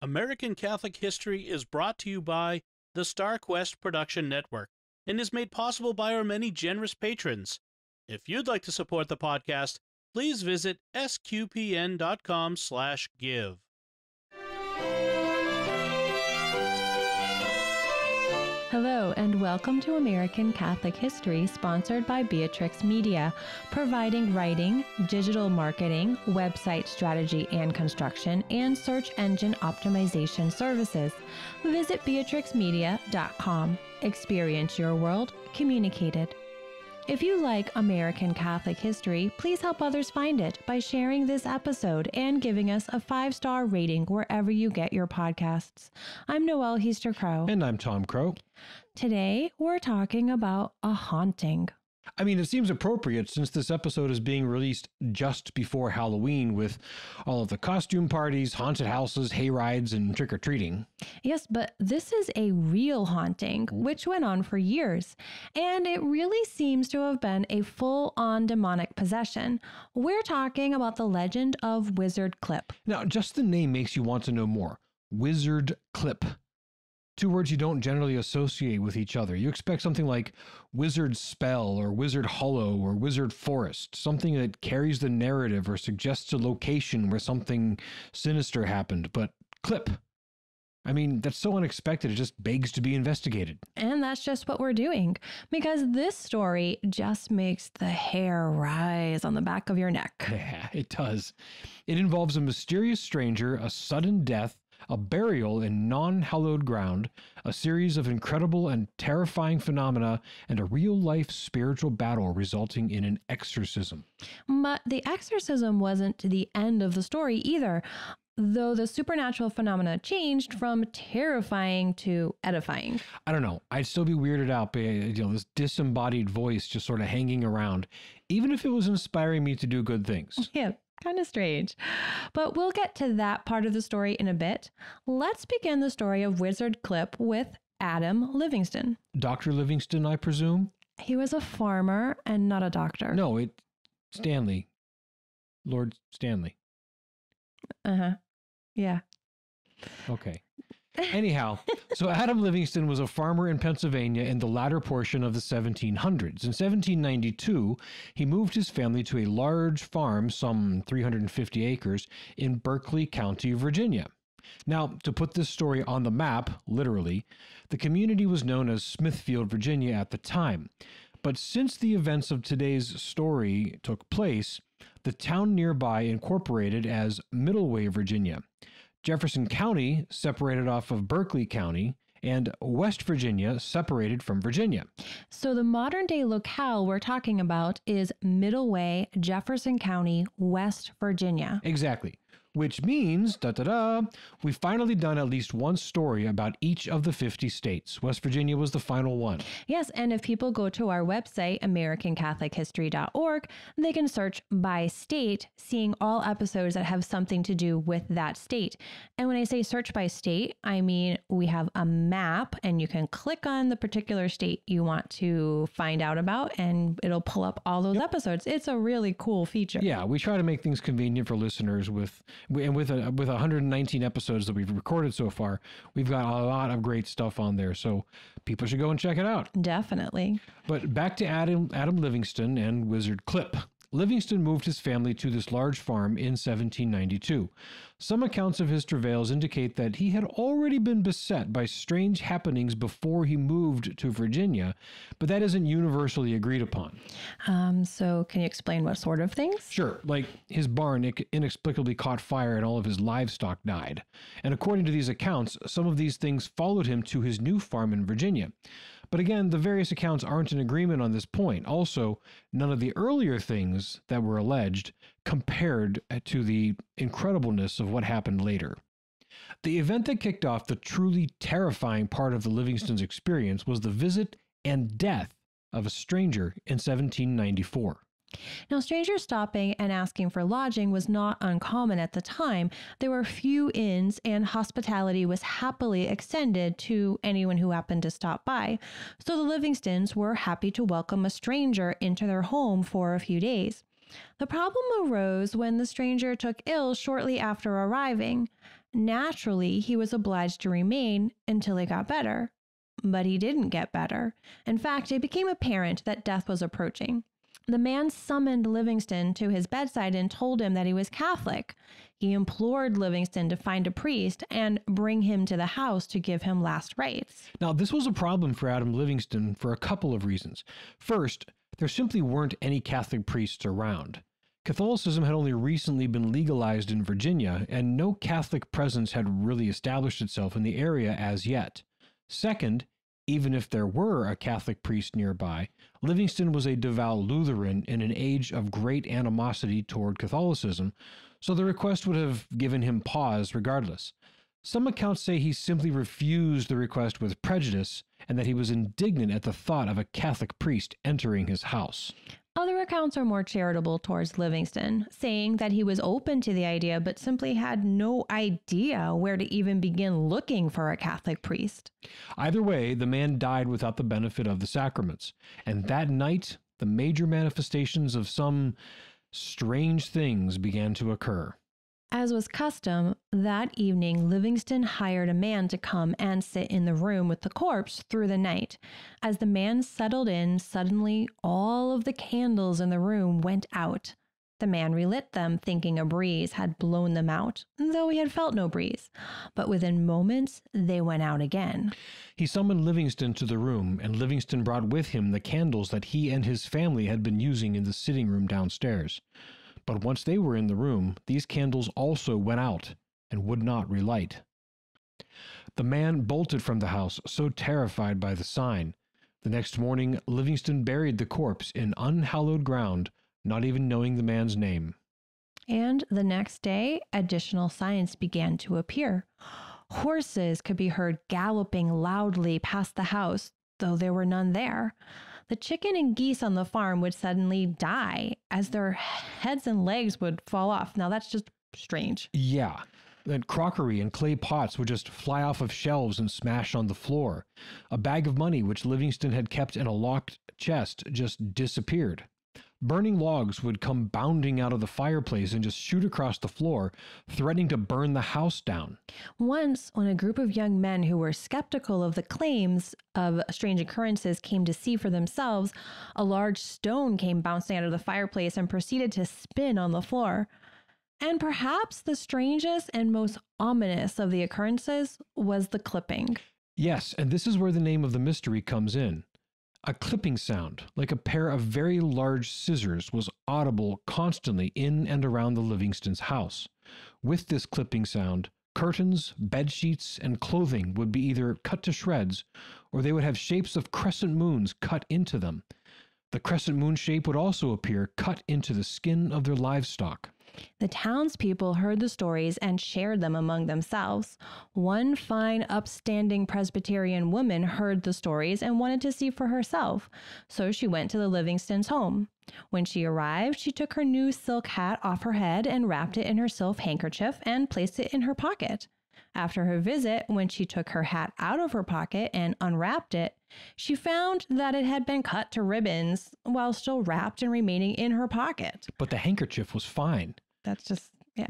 American Catholic History is brought to you by the StarQuest Production Network and is made possible by our many generous patrons. If you'd like to support the podcast, please visit sqpn.com/give. Hello, and welcome to American Catholic History, sponsored by Beatrix Media, providing writing, digital marketing, website strategy and construction, and search engine optimization services. Visit beatrixmedia.com. Experience your world communicated. If you like American Catholic history, please help others find it by sharing this episode and giving us a five star rating wherever you get your podcasts. I'm Noelle Heaster Crowe. And I'm Tom Crowe. Today, we're talking about a haunting. I mean, it seems appropriate since this episode is being released just before Halloween with all of the costume parties, haunted houses, hayrides, and trick or treating. Yes, but this is a real haunting, which went on for years. And it really seems to have been a full on demonic possession. We're talking about the legend of Wizard Clip. Now, just the name makes you want to know more Wizard Clip two words you don't generally associate with each other. You expect something like wizard spell or wizard hollow or wizard forest, something that carries the narrative or suggests a location where something sinister happened. But clip. I mean, that's so unexpected, it just begs to be investigated. And that's just what we're doing because this story just makes the hair rise on the back of your neck. Yeah, it does. It involves a mysterious stranger, a sudden death, a burial in non hallowed ground, a series of incredible and terrifying phenomena, and a real life spiritual battle resulting in an exorcism. But the exorcism wasn't the end of the story either. Though the supernatural phenomena changed from terrifying to edifying. I don't know. I'd still be weirded out by you know this disembodied voice just sort of hanging around, even if it was inspiring me to do good things. Yeah, kind of strange. But we'll get to that part of the story in a bit. Let's begin the story of Wizard Clip with Adam Livingston. Dr. Livingston, I presume? He was a farmer and not a doctor. No, it Stanley. Lord Stanley. Uh-huh. Yeah. Okay. Anyhow, so Adam Livingston was a farmer in Pennsylvania in the latter portion of the 1700s. In 1792, he moved his family to a large farm, some 350 acres, in Berkeley County, Virginia. Now, to put this story on the map, literally, the community was known as Smithfield, Virginia at the time. But since the events of today's story took place, the town nearby incorporated as Middleway, Virginia. Jefferson County separated off of Berkeley County, and West Virginia separated from Virginia. So the modern day locale we're talking about is Middleway, Jefferson County, West Virginia. Exactly which means, da da da, we've finally done at least one story about each of the 50 states. West Virginia was the final one. Yes, and if people go to our website, AmericanCatholicHistory.org, they can search by state, seeing all episodes that have something to do with that state. And when I say search by state, I mean we have a map and you can click on the particular state you want to find out about, and it'll pull up all those yep. episodes. It's a really cool feature. Yeah, we try to make things convenient for listeners with and with a, with 119 episodes that we've recorded so far, we've got a lot of great stuff on there. So people should go and check it out. Definitely. But back to Adam Adam Livingston and Wizard Clip. Livingston moved his family to this large farm in 1792. Some accounts of his travails indicate that he had already been beset by strange happenings before he moved to Virginia, but that isn't universally agreed upon. Um, so, can you explain what sort of things? Sure. Like his barn inexplicably caught fire and all of his livestock died. And according to these accounts, some of these things followed him to his new farm in Virginia. But again, the various accounts aren't in agreement on this point. Also, none of the earlier things that were alleged compared uh, to the incredibleness of what happened later. The event that kicked off the truly terrifying part of the Livingston's experience was the visit and death of a stranger in 1794. Now, strangers stopping and asking for lodging was not uncommon at the time. There were few inns, and hospitality was happily extended to anyone who happened to stop by. So the Livingstons were happy to welcome a stranger into their home for a few days. The problem arose when the stranger took ill shortly after arriving. Naturally, he was obliged to remain until he got better. But he didn't get better. In fact, it became apparent that death was approaching. The man summoned Livingston to his bedside and told him that he was Catholic. He implored Livingston to find a priest and bring him to the house to give him last rites. Now, this was a problem for Adam Livingston for a couple of reasons. First, there simply weren't any Catholic priests around. Catholicism had only recently been legalized in Virginia, and no Catholic presence had really established itself in the area as yet. Second, even if there were a Catholic priest nearby, Livingston was a devout Lutheran in an age of great animosity toward Catholicism, so the request would have given him pause regardless. Some accounts say he simply refused the request with prejudice and that he was indignant at the thought of a Catholic priest entering his house. Other accounts are more charitable towards Livingston, saying that he was open to the idea but simply had no idea where to even begin looking for a Catholic priest. Either way, the man died without the benefit of the sacraments, and that night, the major manifestations of some strange things began to occur. As was custom, that evening Livingston hired a man to come and sit in the room with the corpse through the night. As the man settled in, suddenly all of the candles in the room went out. The man relit them, thinking a breeze had blown them out, though he had felt no breeze. But within moments, they went out again. He summoned Livingston to the room, and Livingston brought with him the candles that he and his family had been using in the sitting room downstairs. But once they were in the room, these candles also went out and would not relight. The man bolted from the house, so terrified by the sign. The next morning, Livingston buried the corpse in unhallowed ground, not even knowing the man's name. And the next day, additional signs began to appear. Horses could be heard galloping loudly past the house, though there were none there the chicken and geese on the farm would suddenly die as their heads and legs would fall off. Now that's just strange. Yeah. And crockery and clay pots would just fly off of shelves and smash on the floor. A bag of money, which Livingston had kept in a locked chest, just disappeared. Burning logs would come bounding out of the fireplace and just shoot across the floor, threatening to burn the house down. Once, when a group of young men who were skeptical of the claims of strange occurrences came to see for themselves, a large stone came bouncing out of the fireplace and proceeded to spin on the floor. And perhaps the strangest and most ominous of the occurrences was the clipping. Yes, and this is where the name of the mystery comes in. A clipping sound, like a pair of very large scissors, was audible constantly in and around the Livingstons' house. With this clipping sound, curtains, bed sheets, and clothing would be either cut to shreds, or they would have shapes of crescent moons cut into them. The crescent moon shape would also appear cut into the skin of their livestock. The townspeople heard the stories and shared them among themselves. One fine, upstanding Presbyterian woman heard the stories and wanted to see for herself, so she went to the Livingstons' home. When she arrived, she took her new silk hat off her head and wrapped it in her silk handkerchief and placed it in her pocket. After her visit, when she took her hat out of her pocket and unwrapped it, she found that it had been cut to ribbons while still wrapped and remaining in her pocket. But the handkerchief was fine. That's just yeah.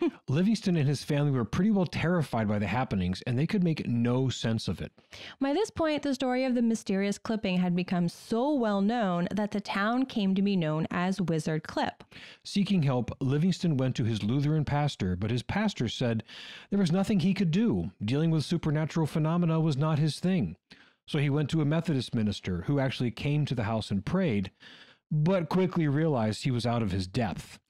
Yeah. Livingston and his family were pretty well terrified by the happenings, and they could make no sense of it. By this point, the story of the mysterious clipping had become so well known that the town came to be known as Wizard Clip. Seeking help, Livingston went to his Lutheran pastor, but his pastor said there was nothing he could do. Dealing with supernatural phenomena was not his thing. So he went to a Methodist minister who actually came to the house and prayed, but quickly realized he was out of his depth.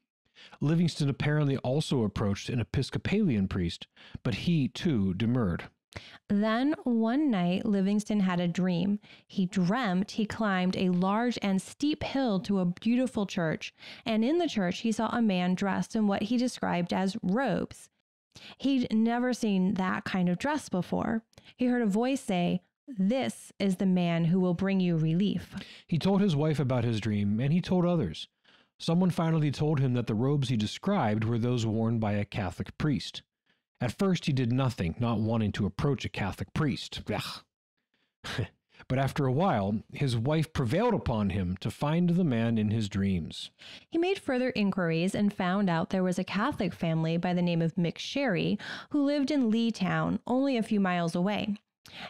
Livingston apparently also approached an Episcopalian priest, but he too demurred. Then one night, Livingston had a dream. He dreamt he climbed a large and steep hill to a beautiful church, and in the church he saw a man dressed in what he described as robes. He'd never seen that kind of dress before. He heard a voice say, This is the man who will bring you relief. He told his wife about his dream, and he told others. Someone finally told him that the robes he described were those worn by a Catholic priest. At first, he did nothing, not wanting to approach a Catholic priest. But after a while, his wife prevailed upon him to find the man in his dreams. He made further inquiries and found out there was a Catholic family by the name of McSherry who lived in Leetown, only a few miles away.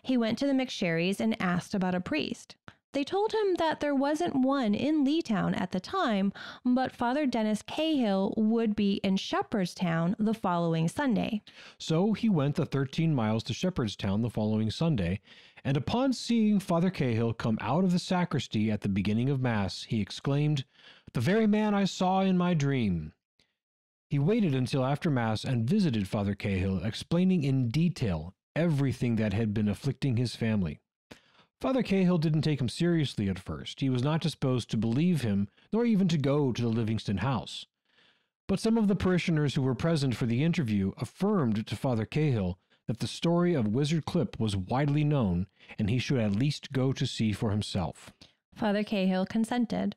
He went to the McSherrys and asked about a priest. They told him that there wasn't one in Leetown at the time, but Father Dennis Cahill would be in Shepherdstown the following Sunday. So he went the 13 miles to Shepherdstown the following Sunday, and upon seeing Father Cahill come out of the sacristy at the beginning of Mass, he exclaimed, The very man I saw in my dream. He waited until after Mass and visited Father Cahill, explaining in detail everything that had been afflicting his family. Father Cahill didn't take him seriously at first. He was not disposed to believe him, nor even to go to the Livingston house. But some of the parishioners who were present for the interview affirmed to Father Cahill that the story of Wizard Clip was widely known, and he should at least go to see for himself. Father Cahill consented.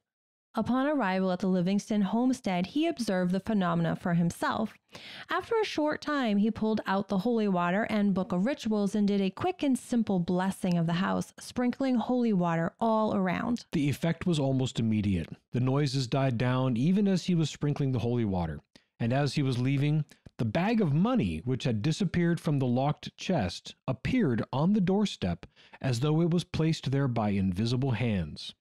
Upon arrival at the Livingston homestead, he observed the phenomena for himself. After a short time, he pulled out the holy water and book of rituals and did a quick and simple blessing of the house, sprinkling holy water all around. The effect was almost immediate. The noises died down even as he was sprinkling the holy water. And as he was leaving, the bag of money, which had disappeared from the locked chest, appeared on the doorstep as though it was placed there by invisible hands.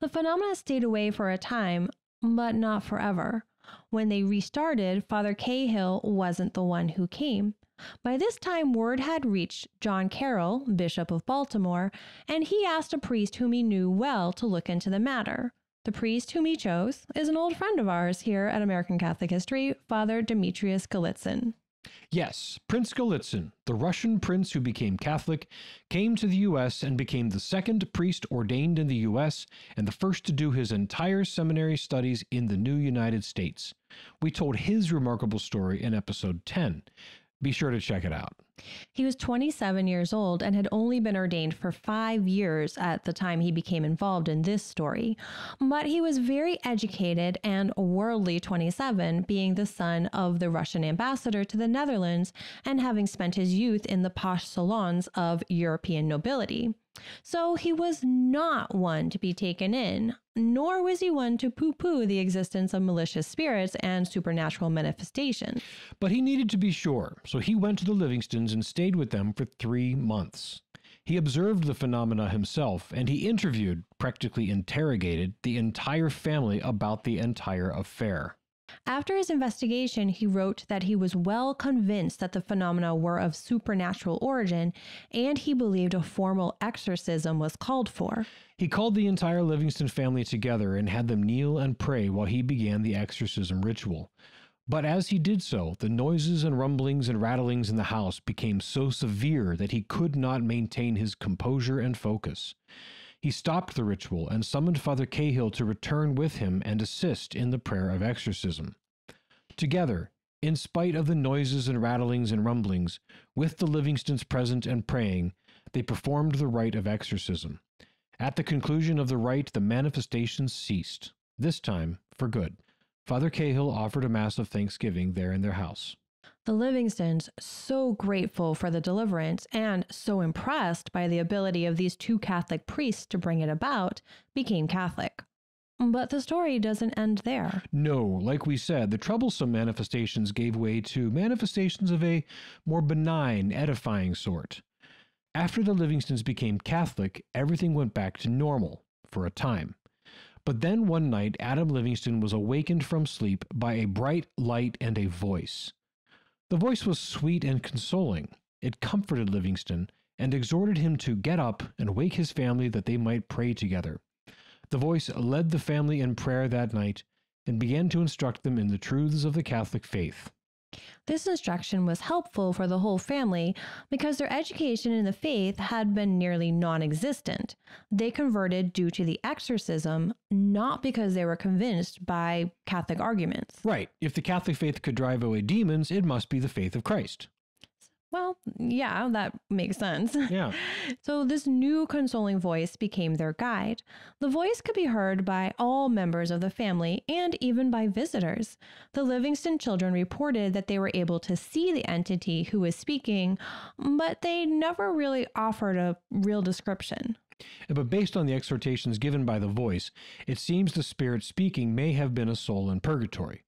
The phenomena stayed away for a time, but not forever. When they restarted, Father Cahill wasn't the one who came. By this time, word had reached John Carroll, Bishop of Baltimore, and he asked a priest whom he knew well to look into the matter. The priest whom he chose is an old friend of ours here at American Catholic History, Father Demetrius Gallitzin. Yes, Prince Gallitzin, the Russian prince who became Catholic, came to the U.S. and became the second priest ordained in the U.S. and the first to do his entire seminary studies in the new United States. We told his remarkable story in episode 10. Be sure to check it out. He was 27 years old and had only been ordained for five years at the time he became involved in this story. But he was very educated and worldly 27, being the son of the Russian ambassador to the Netherlands and having spent his youth in the posh salons of European nobility. So he was not one to be taken in, nor was he one to poo poo the existence of malicious spirits and supernatural manifestations. But he needed to be sure, so he went to the Livingstons and stayed with them for three months. He observed the phenomena himself, and he interviewed, practically interrogated, the entire family about the entire affair. After his investigation, he wrote that he was well convinced that the phenomena were of supernatural origin, and he believed a formal exorcism was called for. He called the entire Livingston family together and had them kneel and pray while he began the exorcism ritual. But as he did so, the noises and rumblings and rattlings in the house became so severe that he could not maintain his composure and focus. He stopped the ritual and summoned Father Cahill to return with him and assist in the prayer of exorcism. Together, in spite of the noises and rattlings and rumblings, with the Livingstons present and praying, they performed the rite of exorcism. At the conclusion of the rite, the manifestations ceased, this time for good. Father Cahill offered a Mass of Thanksgiving there in their house. The Livingstons, so grateful for the deliverance and so impressed by the ability of these two Catholic priests to bring it about, became Catholic. But the story doesn't end there. No, like we said, the troublesome manifestations gave way to manifestations of a more benign, edifying sort. After the Livingstons became Catholic, everything went back to normal for a time. But then one night, Adam Livingston was awakened from sleep by a bright light and a voice. The voice was sweet and consoling. It comforted Livingston and exhorted him to get up and wake his family that they might pray together. The voice led the family in prayer that night and began to instruct them in the truths of the Catholic faith. This instruction was helpful for the whole family because their education in the faith had been nearly non existent. They converted due to the exorcism, not because they were convinced by Catholic arguments. Right. If the Catholic faith could drive away demons, it must be the faith of Christ. Well, yeah, that makes sense. Yeah. so, this new consoling voice became their guide. The voice could be heard by all members of the family and even by visitors. The Livingston children reported that they were able to see the entity who was speaking, but they never really offered a real description. Eh, but based on the exhortations given by the voice, it seems the spirit speaking may have been a soul in purgatory.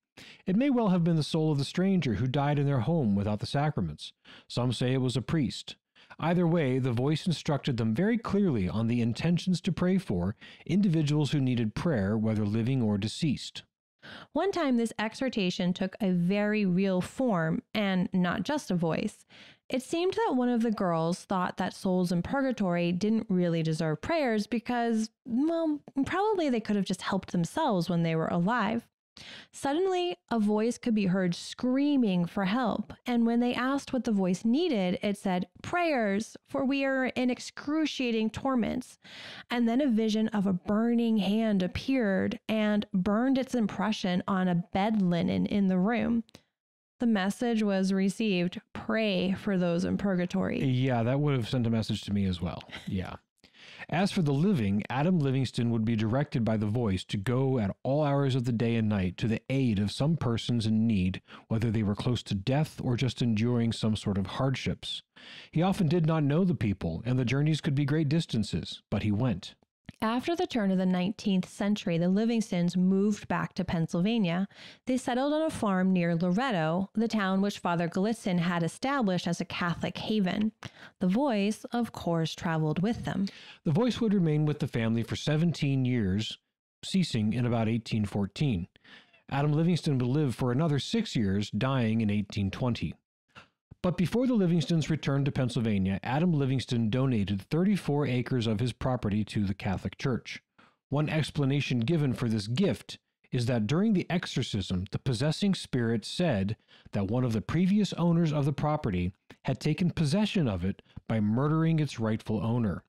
It may well have been the soul of the stranger who died in their home without the sacraments. Some say it was a priest. Either way, the voice instructed them very clearly on the intentions to pray for individuals who needed prayer, whether living or deceased. One time, this exhortation took a very real form and not just a voice. It seemed that one of the girls thought that souls in purgatory didn't really deserve prayers because, well, probably they could have just helped themselves when they were alive. Suddenly, a voice could be heard screaming for help, and when they asked what the voice needed, it said, Prayers, for we are in excruciating torments. And then a vision of a burning hand appeared and burned its impression on a bed linen in the room. The message was received pray for those in purgatory. Yeah, that would have sent a message to me as well. Yeah. As for the living, Adam Livingston would be directed by the voice to go at all hours of the day and night to the aid of some persons in need, whether they were close to death or just enduring some sort of hardships. He often did not know the people, and the journeys could be great distances, but he went. After the turn of the 19th century, the Livingstons moved back to Pennsylvania. They settled on a farm near Loretto, the town which Father Gallitzin had established as a Catholic haven. The voice, of course, traveled with them. The voice would remain with the family for 17 years, ceasing in about 1814. Adam Livingston would live for another six years, dying in 1820. But before the Livingstons returned to Pennsylvania, Adam Livingston donated 34 acres of his property to the Catholic Church. One explanation given for this gift is that during the exorcism, the possessing spirit said that one of the previous owners of the property had taken possession of it by murdering its rightful owner.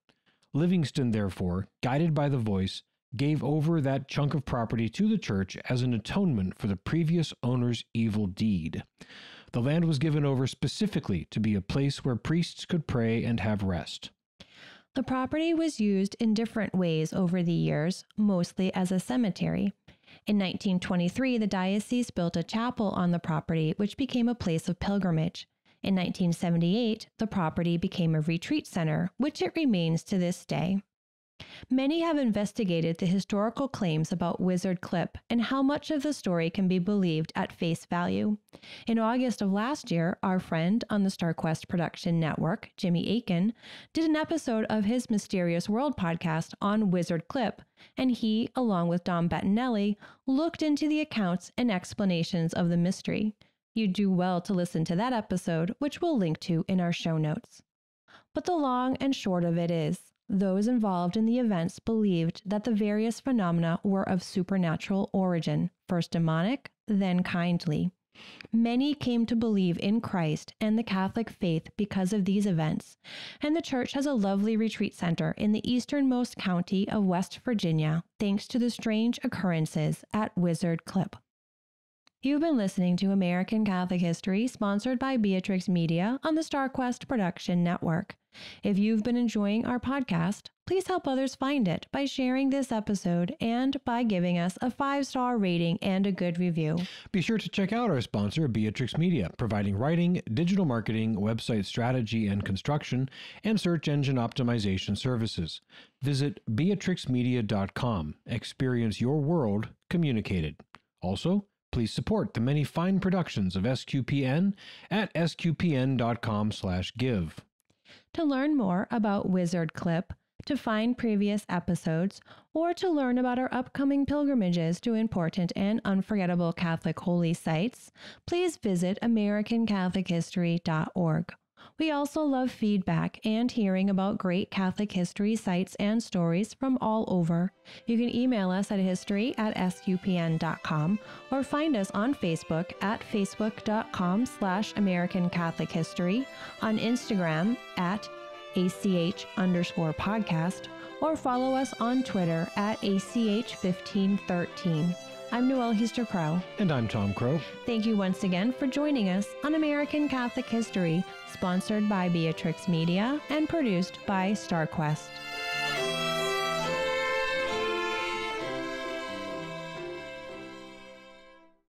Livingston, therefore, guided by the voice, gave over that chunk of property to the church as an atonement for the previous owner's evil deed. The land was given over specifically to be a place where priests could pray and have rest. The property was used in different ways over the years, mostly as a cemetery. In 1923, the diocese built a chapel on the property, which became a place of pilgrimage. In 1978, the property became a retreat center, which it remains to this day. Many have investigated the historical claims about Wizard Clip and how much of the story can be believed at face value. In August of last year, our friend on the StarQuest production network, Jimmy Akin, did an episode of his Mysterious World podcast on Wizard Clip, and he, along with Dom Bettinelli, looked into the accounts and explanations of the mystery. You'd do well to listen to that episode, which we'll link to in our show notes. But the long and short of it is, those involved in the events believed that the various phenomena were of supernatural origin, first demonic, then kindly. Many came to believe in Christ and the Catholic faith because of these events, and the church has a lovely retreat center in the easternmost county of West Virginia, thanks to the strange occurrences at Wizard Clip. You've been listening to American Catholic History, sponsored by Beatrix Media on the StarQuest Production Network. If you've been enjoying our podcast, please help others find it by sharing this episode and by giving us a five star rating and a good review. Be sure to check out our sponsor, Beatrix Media, providing writing, digital marketing, website strategy and construction, and search engine optimization services. Visit beatrixmedia.com. Experience your world communicated. Also, please support the many fine productions of SQPN at sqpn.com/give. To learn more about Wizard Clip, to find previous episodes, or to learn about our upcoming pilgrimages to important and unforgettable Catholic holy sites, please visit americancatholichistory.org. We also love feedback and hearing about great Catholic history sites and stories from all over. You can email us at history at sqpn.com or find us on Facebook at facebook.com slash American Catholic History, on Instagram at ACH underscore podcast, or follow us on Twitter at ACH1513. I'm Noelle Heaster Crowe. And I'm Tom Crowe. Thank you once again for joining us on American Catholic History, sponsored by Beatrix Media and produced by StarQuest.